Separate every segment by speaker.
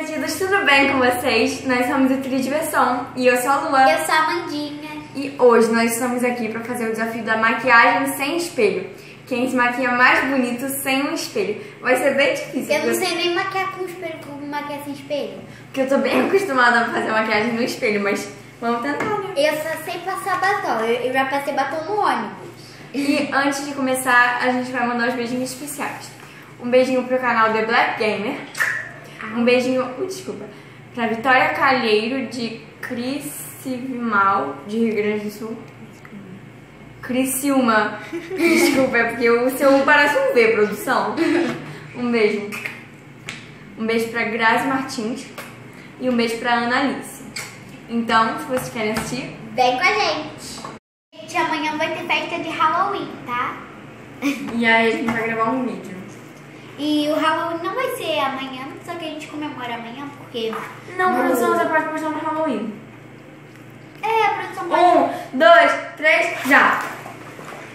Speaker 1: divertidos, tudo bem com vocês? Nós somos o Tri Diversão e eu sou a Lua.
Speaker 2: Eu sou a Mandinha.
Speaker 1: E hoje nós estamos aqui para fazer o desafio da maquiagem sem espelho. Quem se maquia mais bonito sem um espelho. Vai ser bem difícil.
Speaker 2: Eu não sei nem maquiar com espelho, como maquiar sem espelho.
Speaker 1: Porque eu tô bem acostumada a fazer maquiagem no espelho, mas vamos tentar, né?
Speaker 2: Eu só sei passar batom. Eu, eu já passei batom no ônibus.
Speaker 1: E antes de começar, a gente vai mandar os beijinhos especiais. Um beijinho pro canal The Black Gamer. Um beijinho, uh, desculpa, pra Vitória Calheiro de Criciúmal, de Rio Grande do Sul. Criciúma. Desculpa, é porque o seu parece um V, produção. Um beijo. Um beijo pra Grazi Martins e um beijo pra Ana Alice. Então, se vocês querem assistir,
Speaker 2: Vem com a gente. Gente, amanhã vai ter festa de Halloween, tá?
Speaker 1: e aí a gente vai gravar um vídeo.
Speaker 2: E o Halloween não vai ser amanhã, só que a gente comemora amanhã porque.
Speaker 1: Não,
Speaker 2: no-
Speaker 1: produção, você pode postar no Halloween.
Speaker 2: É, a produção pode.
Speaker 1: Um, dois, três, já!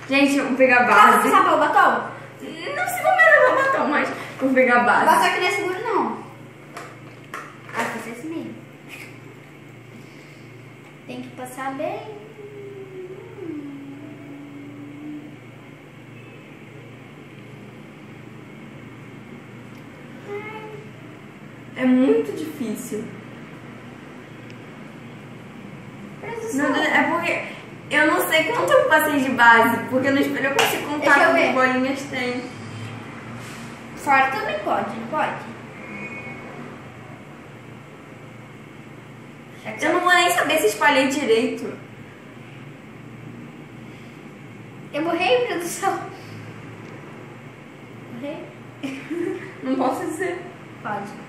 Speaker 1: Gente, vou pegar a
Speaker 2: Posso
Speaker 1: base.
Speaker 2: passar o batom?
Speaker 1: Não se combina no batom, mas vou pegar a base.
Speaker 2: Passar que não é seguro, não. Ah, fazer assim mesmo. Tem que passar bem.
Speaker 1: É muito difícil. Não, é porque eu não sei quanto eu passei de base, porque no espelho eu consigo contar quantas bolinhas tem.
Speaker 2: Fora também pode, não pode?
Speaker 1: Eu não vou nem saber se espalhei direito.
Speaker 2: Eu morri, produção. Morri?
Speaker 1: Não posso dizer.
Speaker 2: Pode.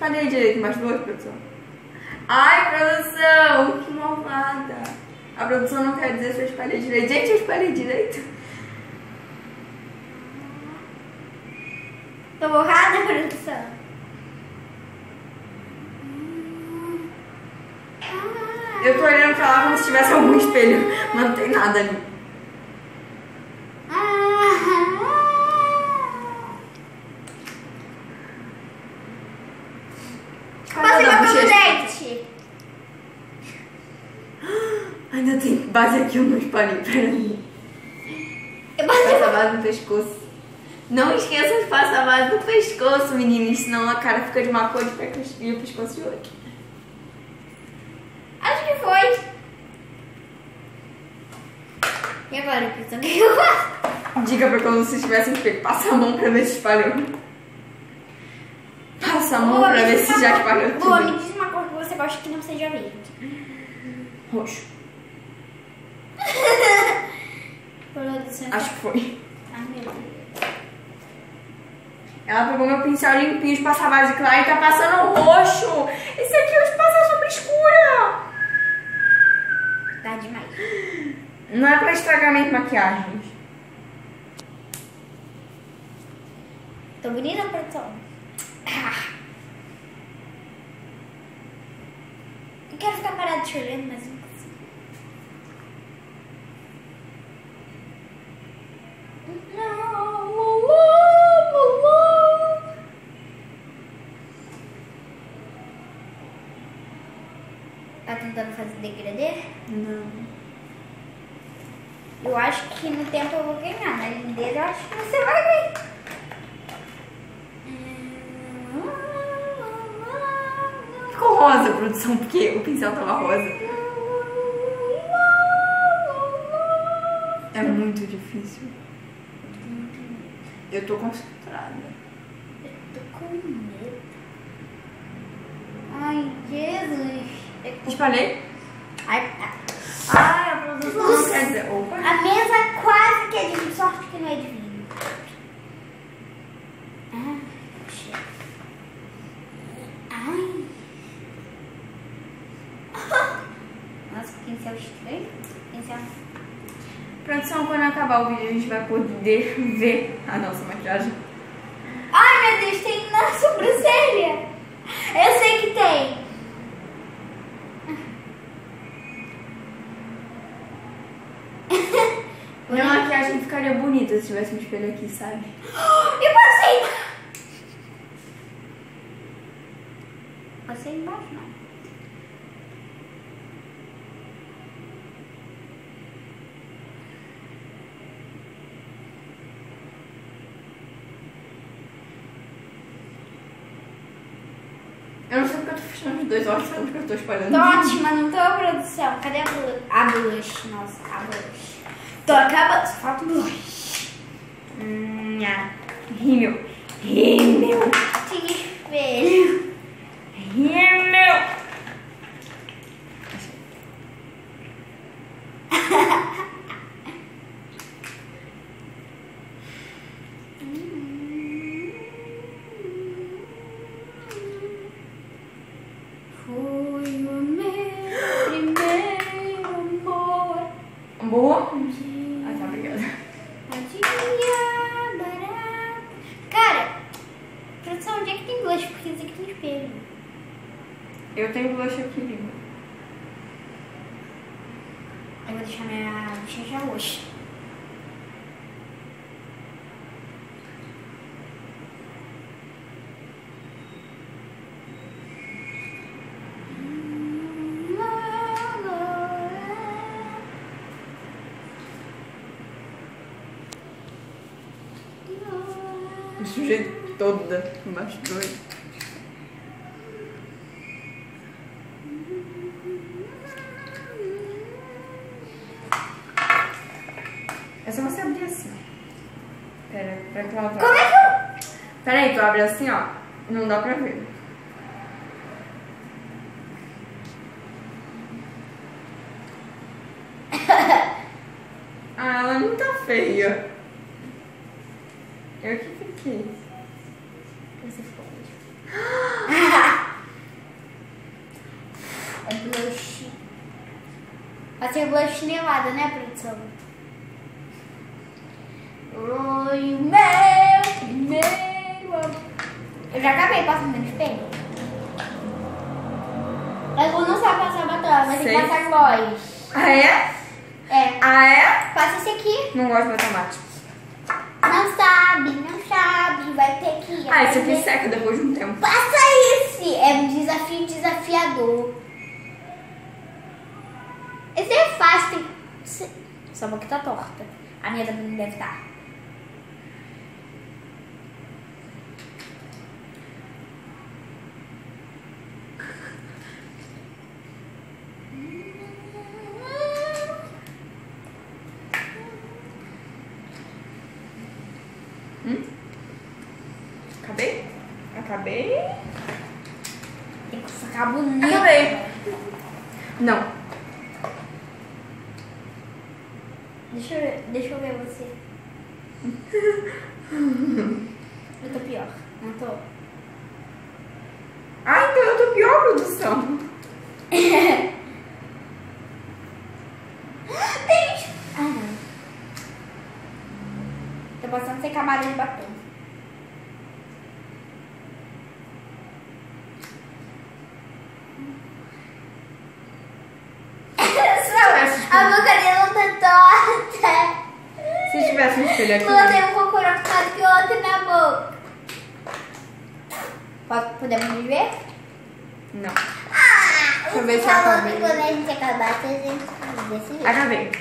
Speaker 1: Espalhei direito, mais duas, produção. Ai, produção, que malvada. A produção não quer dizer se eu espalhei direito. Gente, eu espalhei direito.
Speaker 2: Tô borrada, produção.
Speaker 1: Eu tô olhando pra lá como se tivesse algum espelho, mas não tem nada ali.
Speaker 2: Passei
Speaker 1: Não,
Speaker 2: batom no
Speaker 1: bochecha.
Speaker 2: dente.
Speaker 1: Ainda tem base aqui, eu não espalhei, peraí. Passa a base no pescoço. Não esqueçam de passar a base no pescoço, meninas, senão a cara fica de uma cor e fica- e o pescoço de outra.
Speaker 2: Acho que foi. E agora, produção, o que eu faço?
Speaker 1: Dica pra quando vocês tivessem espelho, passa a mão pra ver se espalhou. Passa a mão
Speaker 2: Lua,
Speaker 1: pra
Speaker 2: me
Speaker 1: ver se já espalhou
Speaker 2: Lua, me
Speaker 1: tudo.
Speaker 2: diz uma cor que você gosta que não seja verde.
Speaker 1: Roxo.
Speaker 2: Produção.
Speaker 1: Acho que foi.
Speaker 2: Ai, meu Deus.
Speaker 1: Ela pegou meu pincel limpinho de passar base clara e tá passando roxo. Esse aqui é o de passar sombra escura.
Speaker 2: Tá demais.
Speaker 1: Não é pra estragar minhas maquiagens.
Speaker 2: Tô bonita, produção? Ah. Eu quero ficar parada te olhando, mas não consigo. Tá tentando fazer degradê?
Speaker 1: Não.
Speaker 2: Eu acho que no tempo eu vou ganhar, na lindeza eu acho que você vai ganhar.
Speaker 1: Ficou rosa a produção, porque o pincel tava rosa. É muito difícil. Eu tô concentrada.
Speaker 2: Tô com medo. Ai, Jesus. Eu
Speaker 1: Espalhei?
Speaker 2: Ai,
Speaker 1: a produção não quer dizer. Opa.
Speaker 2: A mesa quase que é de sorte que não é de vinho. Ah, puxa. Ai. Nossa, que pincel estranho. Pincel.
Speaker 1: Produção, quando acabar o vídeo, a gente vai poder ver a nossa maquiagem.
Speaker 2: Ai, meu Deus, tem na sobrancelha. Eu sei que tem.
Speaker 1: Minha maquiagem ficaria bonita se tivesse um espelho aqui, sabe?
Speaker 2: Eu passei. Ser embaixo, não.
Speaker 1: Eu não sei porque eu tô fechando os dois olhos, sabe porque eu tô espalhando.
Speaker 2: Tô ótima, não tô produção. Cadê a blush? A blush, nossa, a blush. Tô acabando, só falta blush.
Speaker 1: Hum, ah. Rímel. Rímel.
Speaker 2: Tinha espelho.
Speaker 1: Rímel.
Speaker 2: Foi o meu primeiro amor.
Speaker 1: Boa?
Speaker 2: Um dia,
Speaker 1: Ah, tá, obrigada.
Speaker 2: um dia barato. Cara, produção, onde é que tem blush? Porque isso aqui tem espelho.
Speaker 1: Eu tenho blush aqui, Rímel.
Speaker 2: Eu vou deixar minha bochecha roxa.
Speaker 1: Me sujei toda embaixo do. É só você abrir assim. Pera, pra que ela vai.
Speaker 2: Como é que eu...
Speaker 1: Abre assim, ó. Não dá pra ver. ah, ela não tá feia. Eu que fiquei.
Speaker 2: Ficou É blush. Vai ser blush chinelada, né, produção? Oi, meu primeiro amor. Eu já acabei passando no espelho. Eu não sabe passar batom, mas tem que passar gloss.
Speaker 1: Ah, é?
Speaker 2: É,
Speaker 1: Ah, é?
Speaker 2: passa esse aqui.
Speaker 1: Não gosto de tomate.
Speaker 2: Não sabe, não sabe, vai ter que...
Speaker 1: Ah, esse aqui
Speaker 2: aprender.
Speaker 1: seca depois de um tempo.
Speaker 2: Passa esse! É um desafio desafiador. Esse é fácil. Tem... se- Sua boca tá torta. A minha também deve tá. estar.
Speaker 1: Acabei? Acabei?
Speaker 2: Tem que ficar bonito.
Speaker 1: Acabei. Não.
Speaker 2: Deixa eu, deixa eu ver você. eu tô pior. Não tô?
Speaker 1: Ah, então eu tô pior, produção.
Speaker 2: Tem... Ah, não. Tô passando sem camada de batom. A boca dela tá torta.
Speaker 1: Se espelho aqui.
Speaker 2: Tem um cocô mais que outro na boca. Pode- Podemos ver?
Speaker 1: Não.
Speaker 2: Ah,
Speaker 1: Deixa eu ver se eu acabei.
Speaker 2: que quando a gente acabasse, a gente jeito.
Speaker 1: Acabei.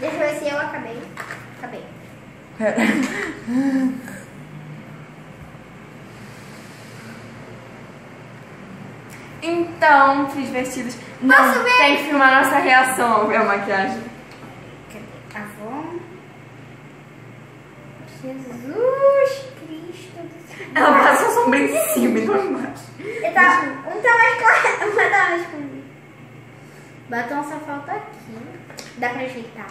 Speaker 2: Deixa eu ver se eu acabei. Acabei.
Speaker 1: Então, fiz vestidos. Não,
Speaker 2: Posso ver?
Speaker 1: tem que filmar nossa reação ao ver a maquiagem.
Speaker 2: Cadê? Avon. Jesus Cristo do.
Speaker 1: Ela passa a sombra em cima e não embaixo.
Speaker 2: Eu tá, um tá mais claro, um tá mais escuro. Batom só falta aqui. Dá pra ajeitar.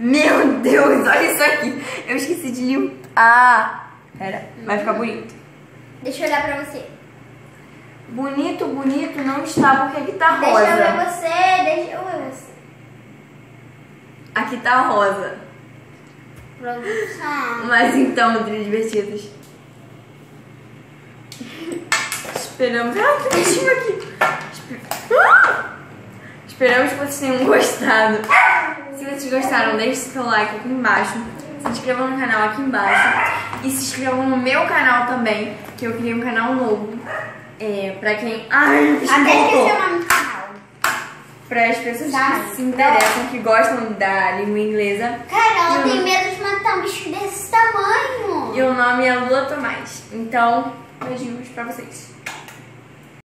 Speaker 1: Meu Deus, olha isso aqui. Eu esqueci de limpar. Pera, vai ficar bonito.
Speaker 2: Deixa eu olhar pra você.
Speaker 1: Bonito, bonito não está porque aqui tá
Speaker 2: Deixa eu ver
Speaker 1: rosa.
Speaker 2: você, deixa eu ver você.
Speaker 1: Aqui tá rosa.
Speaker 2: Produção.
Speaker 1: Mas então, Trilhos Divertidos. Esperamos. Ah, que bichinho aqui. Ah! Esperamos que vocês tenham gostado. Se vocês gostaram, deixe seu like aqui embaixo. Se inscrevam no canal aqui embaixo. E se inscrevam no meu canal também, que eu criei um canal novo. É, pra quem. Ai,
Speaker 2: Até esqueci o nome.
Speaker 1: Para as pessoas
Speaker 2: Tá.
Speaker 1: que se interessam, que gostam da língua inglesa.
Speaker 2: Cara, ela tem medo de matar um bicho desse tamanho.
Speaker 1: E o nome é Lua Tomás. Então, beijinhos pra vocês.